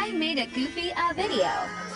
I made a goofy uh, video.